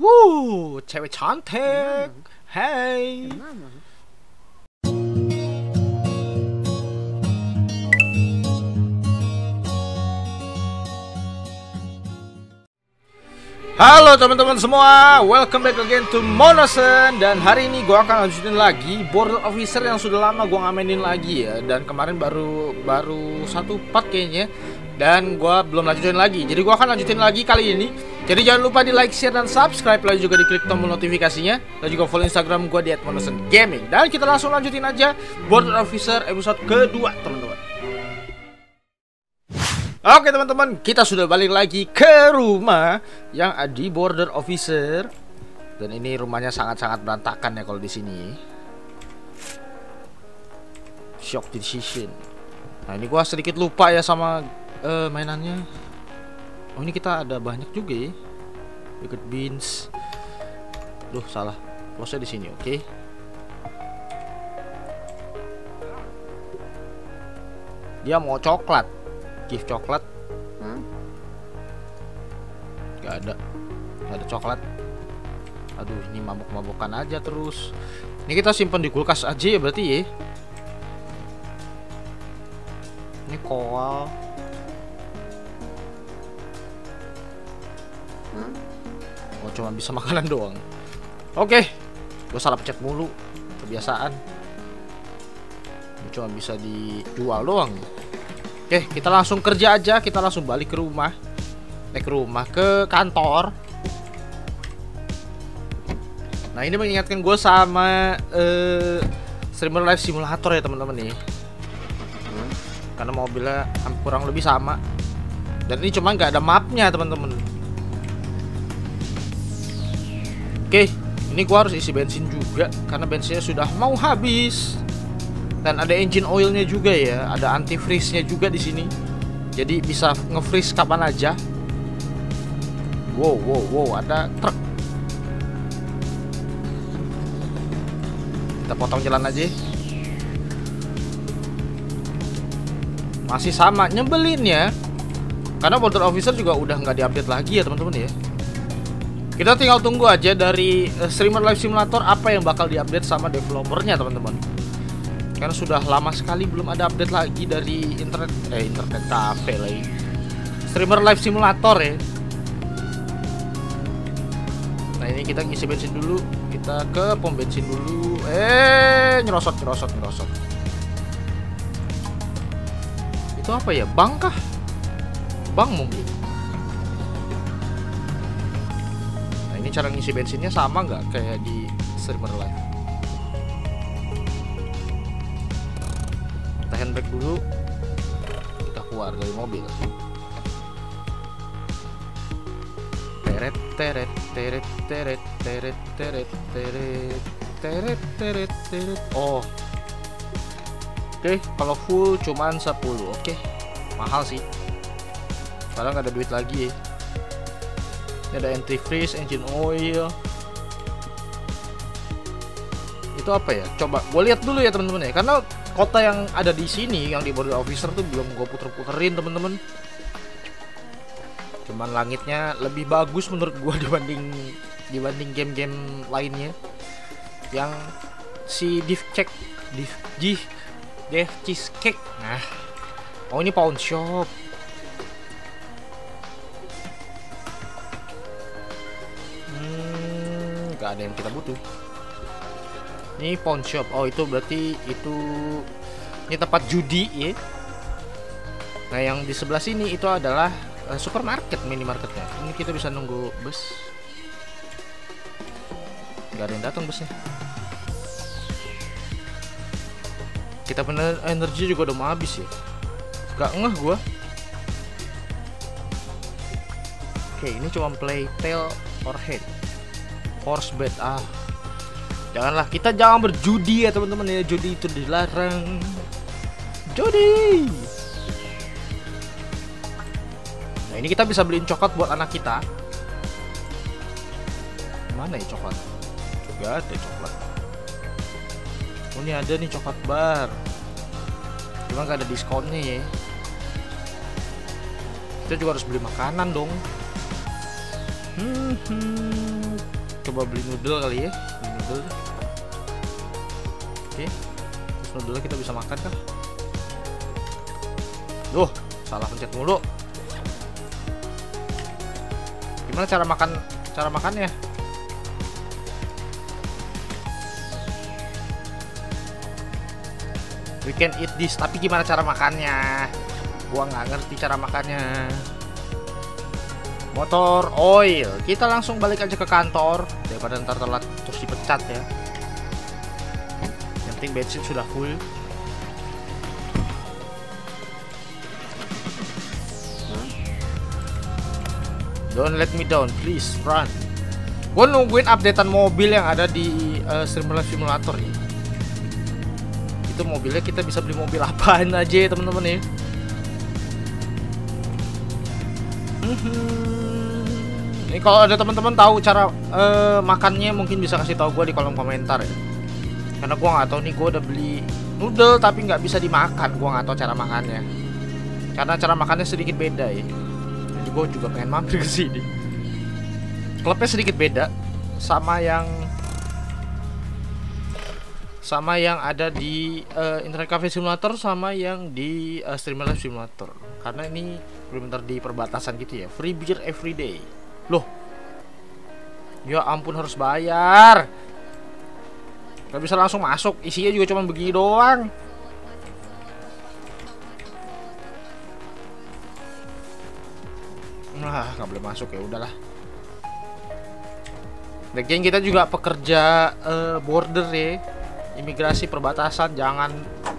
Wuh, cewek cantik. Hey. Halo teman-teman semua, welcome back again to Monosen. Dan hari ini gue akan lanjutin lagi Border Officer yang sudah lama gue ngamenin lagi ya. Dan kemarin baru baru satu part kayaknya Dan gue belum lanjutin lagi. Jadi gue akan lanjutin lagi kali ini. Jadi jangan lupa di like, share, dan subscribe. Lalu juga diklik tombol notifikasinya. Dan juga follow Instagram gue di @monosen_gaming. Dan kita langsung lanjutin aja. Border Officer episode kedua teman-teman. Oke teman-teman, kita sudah balik lagi ke rumah yang di border officer. Dan ini rumahnya sangat-sangat berantakan ya kalau di sini. Shock decision. Nah ini gua sedikit lupa ya sama uh, mainannya. Oh ini kita ada banyak juga ya. Bigot beans. Duh salah. close di sini, oke? Okay? Dia mau coklat gift coklat hmm? Gak ada Gak ada coklat Aduh ini mabuk-mabukan aja terus Ini kita simpan di kulkas aja ya berarti ya Ini koal Cuma bisa makanan doang Oke Gue salah pencet mulu Kebiasaan Ini cuma bisa dijual doang Oke, kita langsung kerja aja. Kita langsung balik ke rumah. Eh, ke rumah, ke kantor. Nah, ini mengingatkan gue sama uh, streamer live simulator ya teman-teman nih. Karena mobilnya kurang lebih sama. Dan ini cuma nggak ada mapnya teman-teman. Ini gue harus isi bensin juga karena bensinnya sudah mau habis. Dan ada engine oilnya juga ya ada antifreeze-nya juga di sini. Jadi bisa nge-freeze kapan aja. Wow wow wow ada truk. Kita potong jalan aja. Masih sama nyebelin ya. Karena border officer juga udah nggak diupdate lagi ya teman-teman ya kita tinggal tunggu aja dari eh, streamer live simulator apa yang bakal diupdate sama developernya teman-teman. Karena sudah lama sekali belum ada update lagi dari internet eh internet cafe lagi. Streamer live simulator ya. Nah ini kita ngisi bensin dulu. Kita ke pom bensin dulu. Eh nyerosot nyerosot nyerosot. Itu apa ya? Bank kah bank mungkin ini cara ngisi bensinnya sama nggak kayak di streamer live? Handbrake dulu. Kita keluar dari mobil. Teret teret teret teret teret teret teret teret teret teret. Oh. Oke kalau full cuman 10 oke. Mahal sih. Nggak ada duit lagi. ya ini ada antifreeze engine oil. Itu apa ya? Coba gue lihat dulu ya teman-teman ya. Karena kota yang ada di sini yang di border officer tuh belum gue puter-puterin temen-temen cuman langitnya lebih bagus menurut gue dibanding dibanding game-game lainnya. Yang si div check div div dev cheesecake nah oh ini pawn shop hmm gak ada yang kita butuh. Ini pawn shop. Oh itu berarti itu ini tempat judi ya. Nah yang di sebelah sini itu adalah uh, supermarket minimarketnya. Ini kita bisa nunggu bus. Nggak ada yang datang busnya. Kita bener energi juga udah mau habis ya. Gak ngeh gua. Oke ini cuma play tail or head horse bed ah Janganlah kita jangan berjudi ya teman-teman ya judi itu dilarang. Judi. Nah ini kita bisa beliin coklat buat anak kita. Mana ya coklat? Gak ada coklat. Oh ini ada nih coklat bar. Cuma gak ada diskonnya ya. Kita juga harus beli makanan dong. Hmm, hmm coba beli noodle kali ya beli noodle oke terus noodle kita bisa makan kan Duh, salah pencet mulu. Gimana cara makan cara makannya? We can eat this, tapi gimana cara makannya? Gua nggak ngerti cara makannya. Motor oil, kita langsung balik aja ke kantor daripada ntar telat terus dipecat ya. Yang penting bensin sudah full. Don't let me down, please run. Gue nungguin updatean mobil yang ada di uh, Streamlabs Simulator ya. Itu mobilnya kita bisa beli mobil apaan aja teman-teman ya. Mhm. Ini kalau ada teman-teman tahu cara uh, makannya mungkin bisa kasih tahu gue di kolom komentar ya. Karena gue nggak tahu nih gue udah beli noodle tapi nggak bisa dimakan. Gue nggak tahu cara makannya. Karena cara makannya sedikit beda ya gue juga pengen mampir ke sini. Klubnya sedikit beda sama yang sama yang ada di uh, Internet Cafe Simulator sama yang di uh, Streamer Live Simulator. Karena ini benar-benar di perbatasan gitu ya. Free beer every day. Loh. Ya ampun harus bayar. Gak bisa langsung masuk. Isinya juga cuma begini doang. Nah, nggak boleh masuk ya udahlah. Lagian kita juga pekerja uh, border ya, imigrasi perbatasan, jangan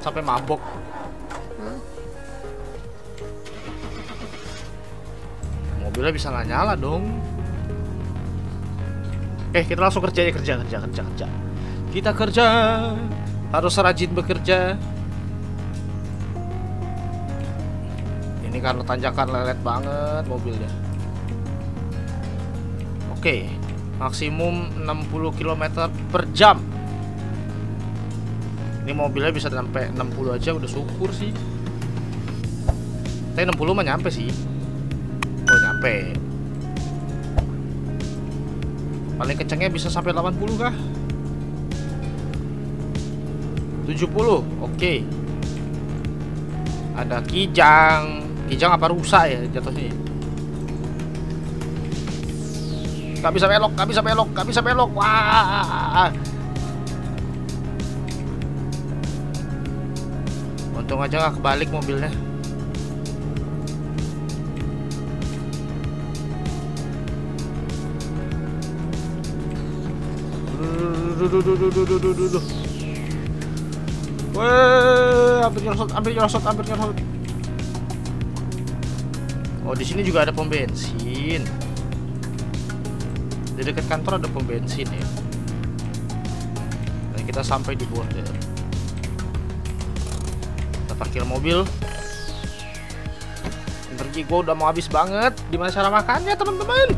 sampai mabok. Mobilnya bisa nggak nyala dong. Eh, kita langsung kerja ya kerja kerja kerja kerja. Kita kerja, harus rajin bekerja. ini karena tanjakan lelet banget mobilnya oke maksimum 60 km per jam ini mobilnya bisa sampai 60 aja udah syukur sih tapi 60 mah nyampe sih nyampe paling kencangnya bisa sampai 80 kah? 70 oke. Okay. ada kijang. Kijang apa rusak ya jatuhnya? Gak bisa belok, gak bisa belok, gak bisa belok. Wah. Untung aja gak kebalik mobilnya Wah, hampir nyerosot, hampir nyerosot, hampir nyerosot. Oh, di sini juga ada pom bensin. Di dekat kantor ada pom bensin ya. Dan kita sampai di border. Kita parkir mobil. Energi gue udah mau habis banget. Gimana cara makannya, teman-teman?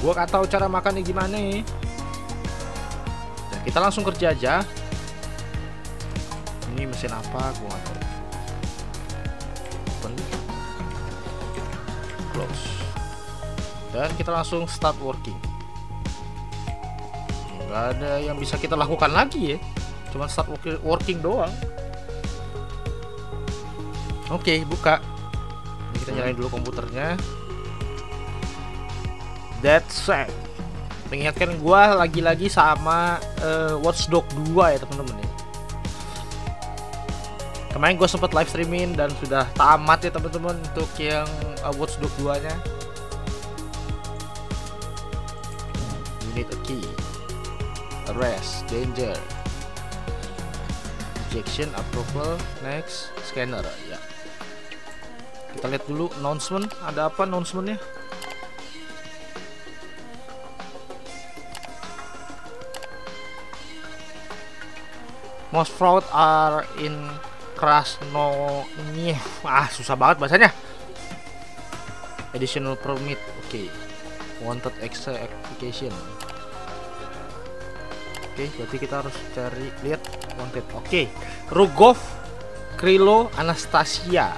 Gue gak tahu cara makannya gimana nih. Kita langsung kerja aja. Ini mesin apa? Gue gak tahu. close. Dan kita langsung start working. Nggak ada yang bisa kita lakukan lagi ya. Cuma start working doang. Oke buka. Ini kita nyalain dulu komputernya. That's it mengingatkan gua lagi-lagi sama uh, Watchdog 2 ya teman-teman ya. Kemarin gue sempat live streaming dan sudah tamat ya teman-teman untuk yang uh, Watch Dogs 2 nya you need a key arrest danger. Injection approval next scanner ya. Kita lihat dulu announcement. Ada apa announcementnya most fraud are in Krasno ah susah banget bahasanya additional permit oke okay. wanted application. Oke okay, berarti kita harus cari lihat wanted. Oke okay. Rugov Krilo Anastasia.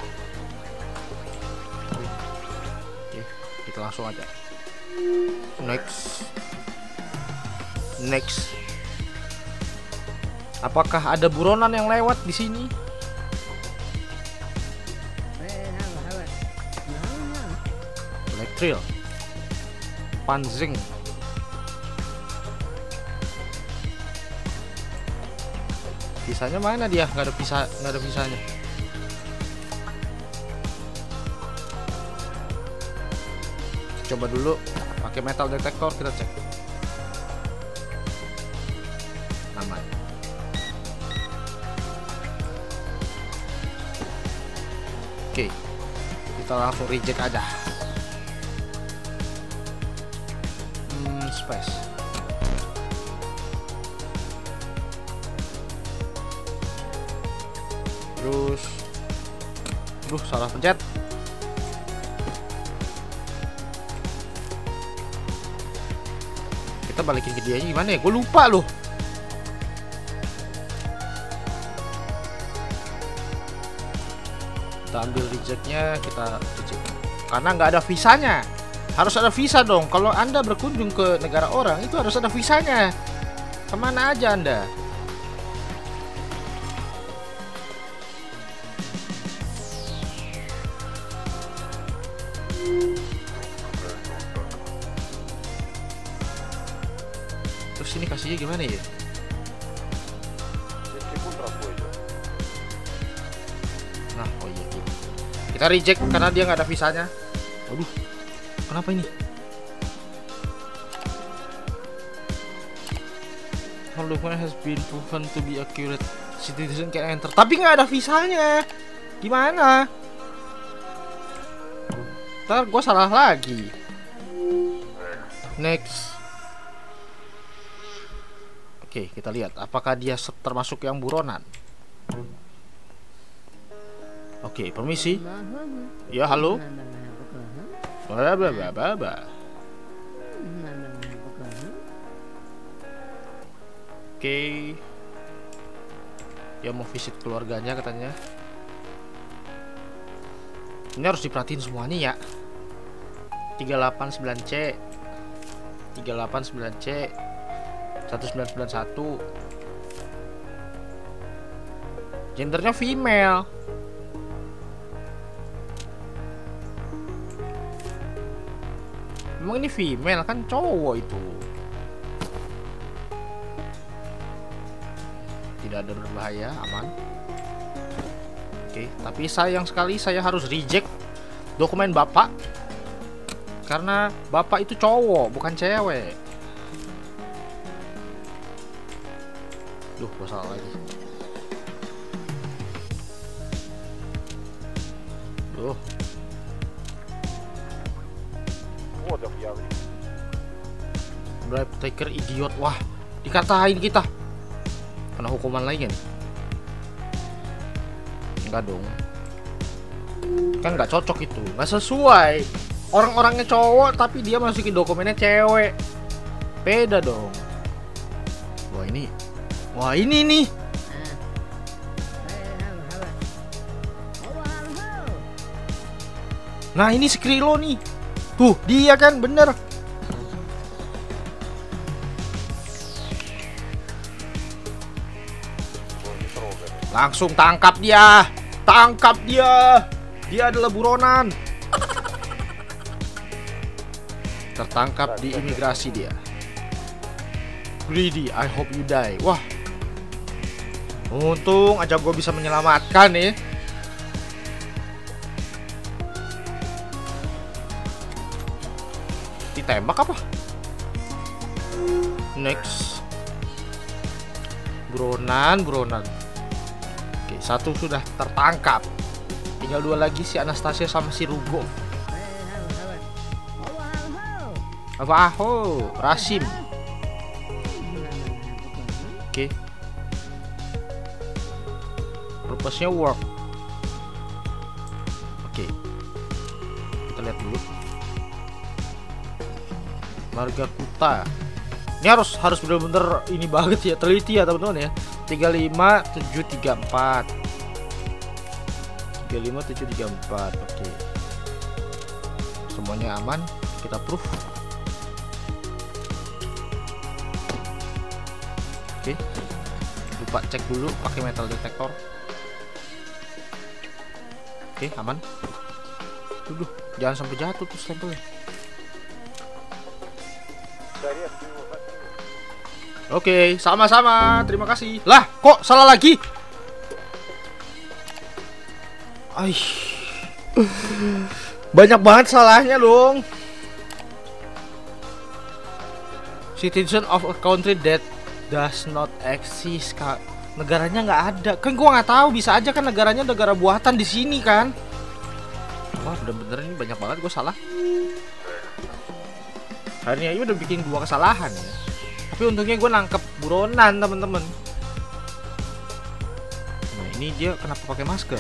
Oke okay, kita langsung aja. Next. Next apakah ada buronan yang lewat di sini Black Trail Panzing Visanya mana dia? Nggak ada visa, nggak ada visanya. Coba dulu pakai metal detektor kita cek. Kita langsung reject aja. Hmm, space. terus Duh salah pencet kita balikin ke dia gimana ya gue lupa loh kita ambil rejectnya kita reject. Karena nggak ada visanya. Harus ada visa dong. Kalau anda berkunjung ke negara orang itu harus ada visanya. Ke mana aja anda kita reject karena dia nggak ada visanya aduh kenapa ini All document has been proven to be accurate. Citizen can enter. Tapi nggak ada visanya. Gimana? Ntar gue salah lagi. Next. Oke, kita lihat apakah dia termasuk yang buronan. Oke, permisi. Ya, halo. Bla bla bla bla bla. Oke. Dia mau visit keluarganya katanya. Ini harus diperhatiin semuanya ya. 389C 389C 1991 Gendernya female Emang ini female kan cowok itu. Tidak ada berbahaya, aman. Oke, tapi sayang sekali saya harus reject dokumen bapak. Karena bapak itu cowok, bukan cewek. Duh, gua salah lagi taker idiot. Wah, dikatain kita. Kena hukuman lagi nih Enggak dong. Kan nggak cocok itu. Nggak sesuai. Orang-orangnya cowok tapi dia masukin dokumennya cewek. Beda dong. Wah ini. Wah ini nih. Nah ini Skrilo nih. Tuh dia kan bener Langsung tangkap dia. Tangkap dia. Dia adalah buronan. Tertangkap di imigrasi dia. Greedy, I hope you die. Wah. Untung aja gue bisa menyelamatkan nih. Ditembak apa? Next. Buronan, buronan satu sudah tertangkap. Tinggal dua lagi si Anastasia sama si Rugo. Apa? Aho, Rasim. Oke. Purpose-nya work. Oke. Kita lihat dulu. Marga Kuta Ini harus harus bener-bener ini banget ya Teliti ya teman-teman ya 35734 35734 Oke Semuanya aman Kita proof Oke. Lupa cek dulu pakai metal detector. Oke, aman. Duh, jangan sampai jatuh tuh stempelnya. Oke, sama-sama. Terima kasih. Lah, kok salah lagi? Aish. Banyak banget salahnya dong. Citizen of a country that does not exist, Kak. Negaranya nggak ada. Kan gua nggak tahu, bisa aja kan negaranya negara buatan di sini kan. Wah, bener-bener ini banyak banget gua salah. Hari ini udah bikin dua kesalahan ya. Tapi untungnya gue nangkep buronan temen-temen. Nah ini dia kenapa pakai masker?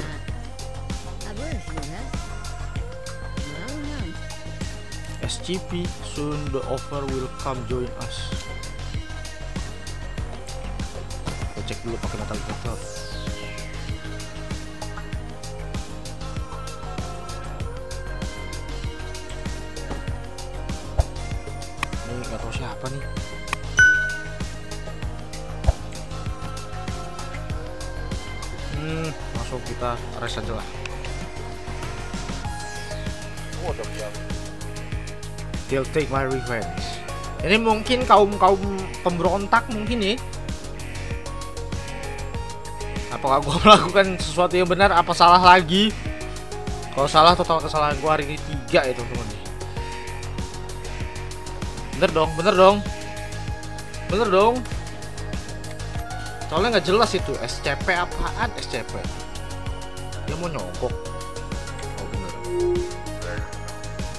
SCP soon the offer will come join us. Gue cek dulu pakai metal detector. Kita rest aja lah. They'll take my revenge. Ini mungkin kaum kaum pemberontak mungkin nih. Apakah gue melakukan sesuatu yang benar? Apa salah lagi? Kalau salah total kesalahan gue hari ini tiga ya teman-teman. Bener dong, bener dong, bener dong. Soalnya nggak jelas itu SCP apaan SCP. Mau nyogok. Oh bener.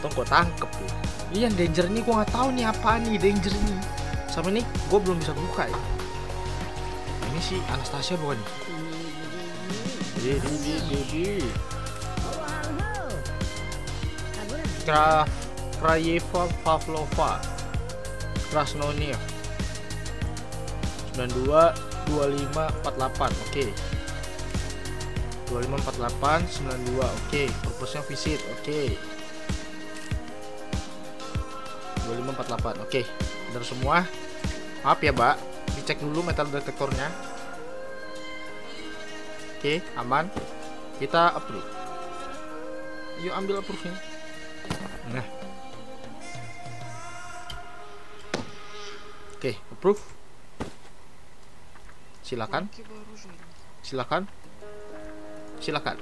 Tunggu gue tangkep tuh. Iya danger ini gue nggak tahu nih apa nih danger ini. Sama ini gue belum bisa buka ya. Ini si Anastasia bukan? Jadi jadi jadi. Kra Krayeva Pavlova Krasnoniev 92 2548 oke 2548 92 oke purpose-nya visit. Oke. 2548 oke. Benar semua. Maaf ya mbak. Dicek dulu metal detektornya. Oke aman. Kita approve yuk ambil approve nya nah. Oke approve. Silakan. Silakan silakan.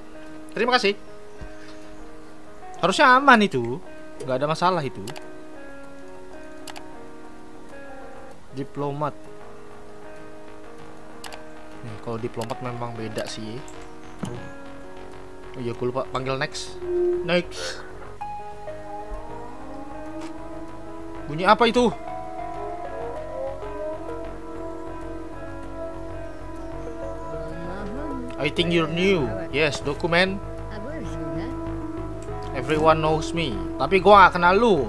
Terima kasih. Harusnya aman itu. Nggak ada masalah itu. Diplomat. Nih, kalau diplomat memang beda sih. Oh iya gue lupa panggil next. Next. Bunyi apa itu I think you're new. Yes, dokumen. Everyone knows me. Tapi gua gak kenal lu.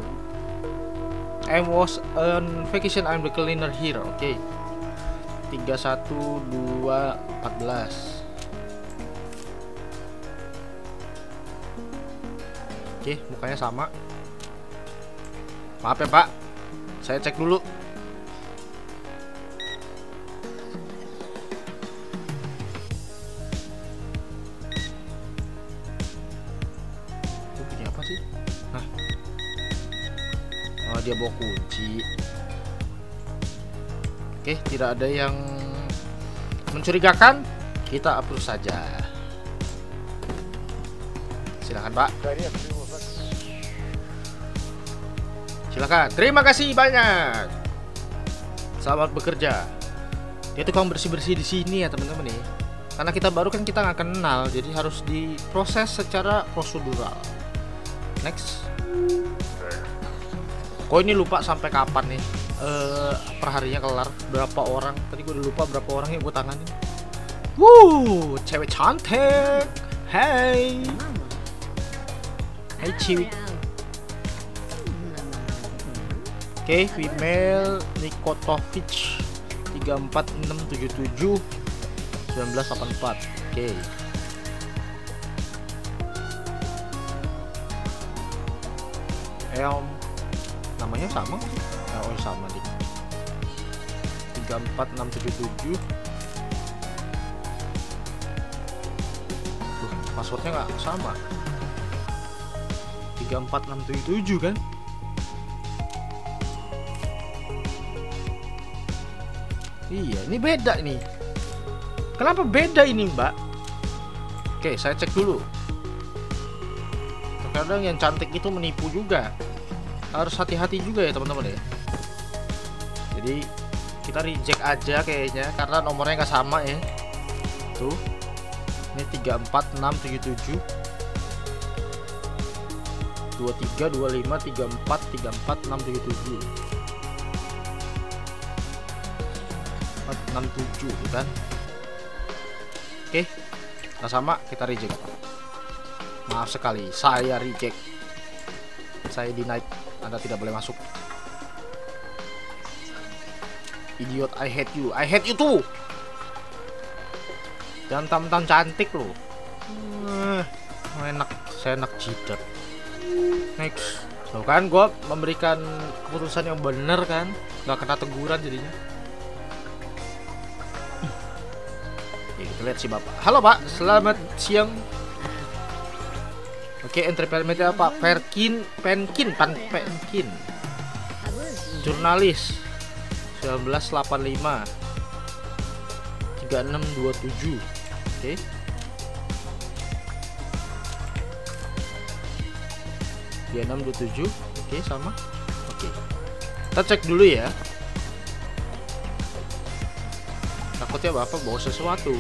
I was on vacation. I'm the cleaner here. Oke. Okay. 31 2 14. Oke, mukanya sama. Maaf ya, Pak. Saya cek dulu. Dia bawa kunci. Oke tidak ada yang mencurigakan. Kita approve saja. Silakan pak. Silakan. Terima kasih banyak. Selamat bekerja. Dia tukang bersih bersih di sini ya teman-teman nih. Karena kita baru kan kita nggak kenal jadi harus diproses secara prosedural. Next kok ini lupa sampai kapan nih? Uh, perharinya kelar berapa orang? Tadi gue udah lupa berapa orang yang gue tanganin Wuh, cewek cantik. Hey. Hey cewek oke okay, female Nikotovic. 34677 1984 oke. Okay. Elm namanya sama oh sama dik 34677 Tuh, passwordnya nggak sama 34677 kan Iya, ini beda nih. Kenapa beda ini, Mbak? Oke, saya cek dulu. Terkadang yang cantik itu menipu juga. Harus hati-hati juga ya, teman-teman ya. Jadi, kita reject aja kayaknya karena nomornya nggak sama ya. Tuh. Ini 34677 23 25 34 34 677 467 gitu kan oke nah sama kita reject maaf sekali saya reject saya denied anda tidak boleh masuk. Idiot I hate you. I hate you too. Jangan tampang cantik loh. Uh, enak saya enak jidat. Next. So kan gue memberikan keputusan yang benar kan? Nggak kena teguran jadinya. Ya, kita lihat si bapak. Halo pak. Selamat siang oke entry permitnya apa Perkin Penkin Pan Penkin jurnalis 1985 3627 Oke. Okay. Ya 627. Oke, sama. Oke. Kita cek dulu ya. Takutnya Bapak bawa sesuatu.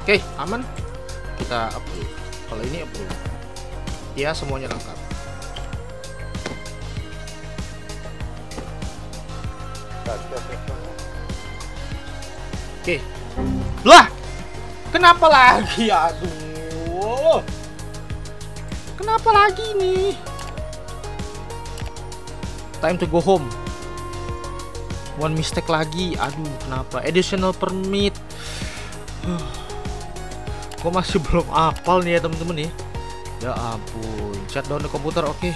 Oke, aman. Kita upload. Kalau ini upload. Ya, semuanya lengkap. Oke. Lah. Kenapa lagi? Aduh. Kenapa lagi nih? Time to go home. One mistake lagi. Aduh, kenapa? Additional permit. Kok masih belum apal nih ya temen-temen ya? Ya ampun. Shutdown the komputer, oke. Okay.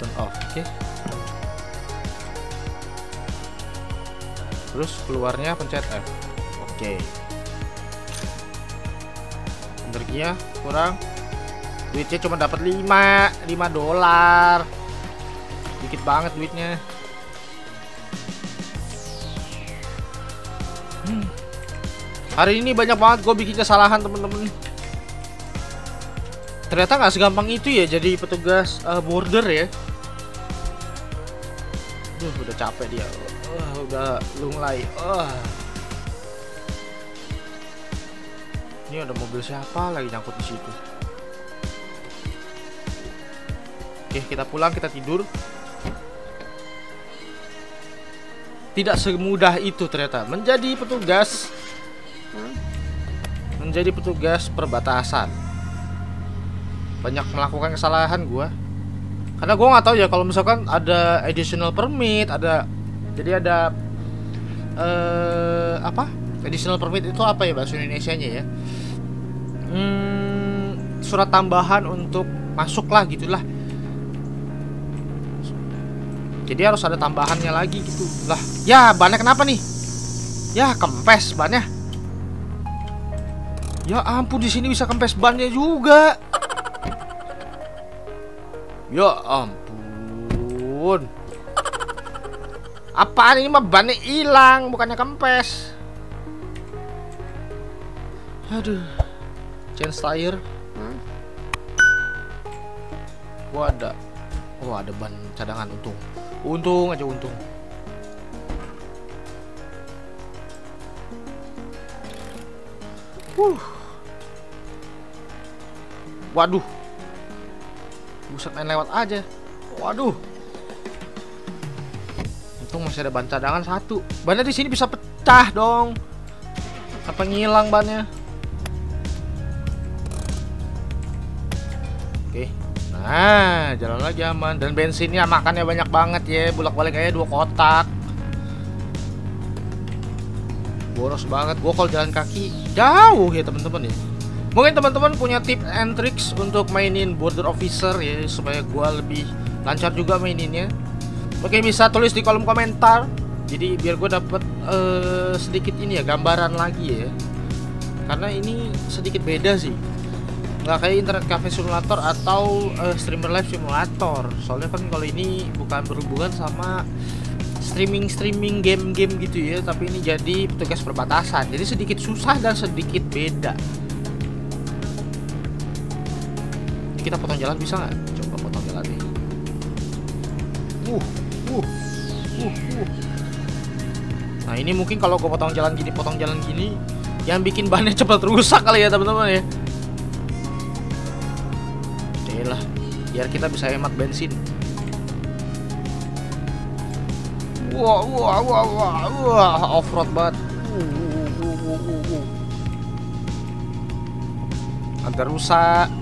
Turn off, oke. Okay. terus keluarnya pencet F oke okay. energinya kurang duitnya cuma dapat 5 5 dolar dikit banget duitnya hari ini banyak banget gue bikin kesalahan temen-temen ternyata nggak segampang itu ya jadi petugas uh, border ya Duh, udah capek dia Wah, udah lunglai. Oh. Ini ada mobil siapa lagi nyangkut di situ? Oke, kita pulang, kita tidur. Tidak semudah itu ternyata menjadi petugas. Menjadi petugas perbatasan. Banyak melakukan kesalahan gua. Karena gua nggak tahu ya kalau misalkan ada additional permit, ada jadi ada uh, apa? Additional permit itu apa ya bahasa Indonesia nya ya? Hmm, surat tambahan untuk masuk lah gitulah. Jadi harus ada tambahannya lagi gitu lah ya bannya kenapa nih? Ya kempes bannya ya ampun di sini bisa kempes bannya juga ya ampun Apaan ini mah bannya hilang, bukannya kempes. Aduh. Change tire. Hmm? Gua ada. Oh, ada ban cadangan untung. Untung aja untung. Uh. Waduh. Buset main lewat aja. Waduh. Untung masih ada ban cadangan satu. Bannya di sini bisa pecah dong. Apa ngilang bannya? Oke. Nah, jalan lagi aman dan bensinnya makannya banyak banget ya. Bolak-balik aja dua kotak. Boros banget. Gua kalau jalan kaki jauh ya teman-teman ya. Mungkin teman-teman punya tips and tricks untuk mainin Border Officer ya supaya gua lebih lancar juga maininnya. Oke bisa tulis di kolom komentar. Jadi biar gue dapet uh, sedikit ini ya gambaran lagi ya. Karena ini sedikit beda sih. Nggak kayak internet cafe simulator atau uh, streamer live simulator. Soalnya kan kalau ini bukan berhubungan sama streaming streaming game-game gitu ya tapi ini jadi petugas perbatasan jadi sedikit susah dan sedikit beda jalan bisa nggak? Coba potong jalan nih. Uh, uh, uh, uh. Nah ini mungkin kalau gue potong jalan gini, potong jalan gini, yang bikin bannya cepat rusak kali ya teman-teman ya. lah, biar kita bisa hemat bensin. Wah, wah, wah, wah, wah, off road banget. Uh, uh, uh, uh, uh, uh. Agak rusak.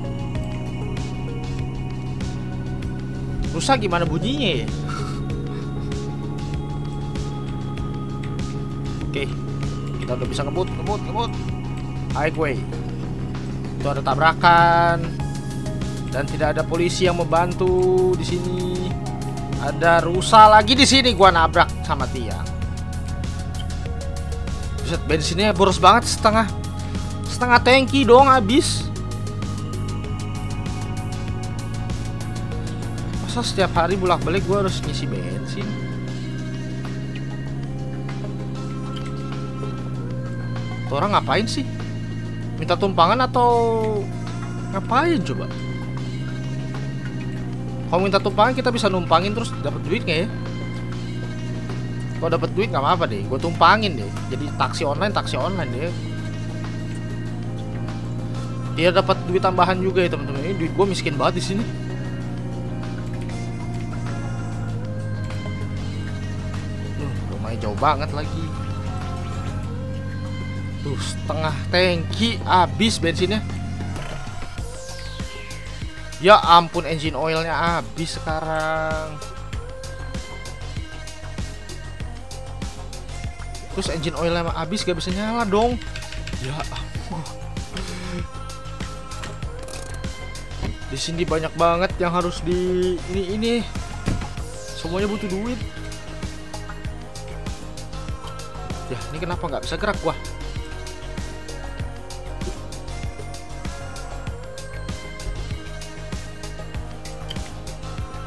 Rusak gimana bunyinya ya? Oke, kita udah bisa ngebut, ngebut, ngebut. Highway. Itu ada tabrakan dan tidak ada polisi yang membantu di sini. Ada rusa lagi di sini gua nabrak sama tiang. Buset, bensinnya boros banget setengah setengah tangki dong habis. Masa setiap hari bolak-balik gue harus ngisi bensin? Tuh orang ngapain sih? Minta tumpangan atau ngapain coba? Kalau minta tumpangan kita bisa numpangin terus dapat duit nggak ya? Kalau dapat duit nggak apa-apa deh gue tumpangin deh. Jadi taksi online taksi online deh. Dia dapat duit tambahan juga ya teman-teman. Ini duit gue miskin banget di sini jauh banget lagi. Tuh setengah tangki habis bensinnya. Ya ampun engine oilnya habis sekarang. Terus engine oilnya habis gak bisa nyala dong. Ya ampun. Di sini banyak banget yang harus di ini ini. Semuanya butuh duit kenapa nggak bisa gerak gua?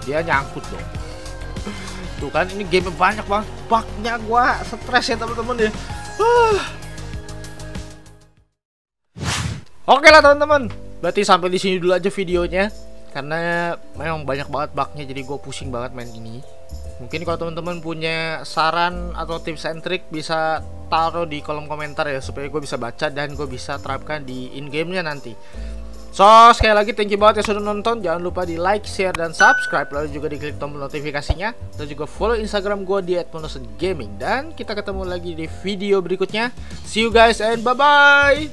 Dia nyangkut dong. Tuh kan ini game banyak banget bugnya gua stres ya teman-teman ya. Oke lah teman-teman. Berarti sampai di sini dulu aja videonya karena memang banyak banget bugnya jadi gue pusing banget main ini mungkin kalau teman-teman punya saran atau tips and trick bisa taruh di kolom komentar ya supaya gue bisa baca dan gue bisa terapkan di in gamenya nanti. So sekali lagi thank you banget ya sudah nonton. Jangan lupa di like, share, dan subscribe. Lalu juga di klik tombol notifikasinya. Dan juga follow instagram gue di @monosengaming. Dan kita ketemu lagi di video berikutnya. See you guys and bye bye